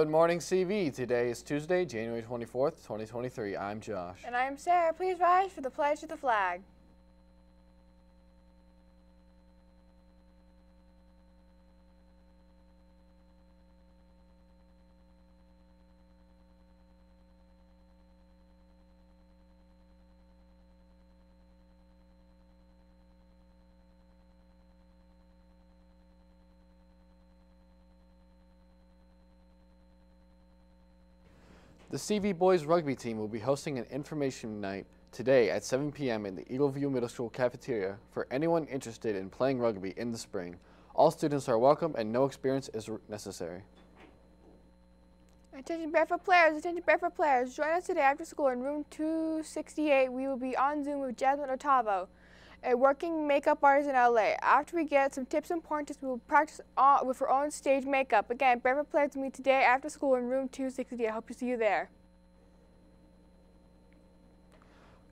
Good morning, CV. Today is Tuesday, January 24th, 2023. I'm Josh. And I am Sarah. Please rise for the pledge of the flag. The CV boys rugby team will be hosting an information night today at 7 p.m. in the Eagleview Middle School cafeteria for anyone interested in playing rugby in the spring. All students are welcome and no experience is necessary. Attention Barefoot players, attention Barefoot players. Join us today after school in room 268. We will be on Zoom with Jasmine Otavo, a working makeup artist in LA. After we get some tips and pointers, we will practice with our own stage makeup. Again, Barefoot players meet today after school in room 260. I hope to see you there.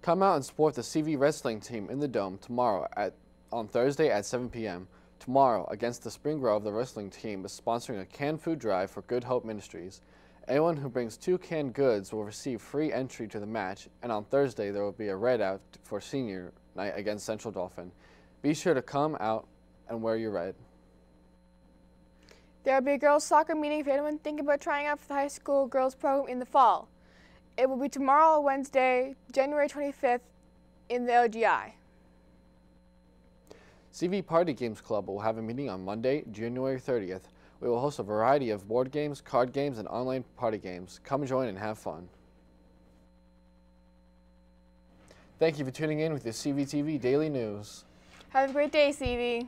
Come out and support the CV wrestling team in the Dome tomorrow at on Thursday at 7 p.m. Tomorrow, against the Spring Grove, the wrestling team is sponsoring a canned food drive for Good Hope Ministries. Anyone who brings two canned goods will receive free entry to the match, and on Thursday there will be a readout for senior night against Central Dauphin. Be sure to come out and wear your red. There will be a girls' soccer meeting for anyone thinking about trying out for the high school girls program in the fall. It will be tomorrow, Wednesday, January 25th, in the LGI. CV Party Games Club will have a meeting on Monday, January 30th. We will host a variety of board games, card games, and online party games. Come join and have fun. Thank you for tuning in with the CVTV Daily News. Have a great day, CV.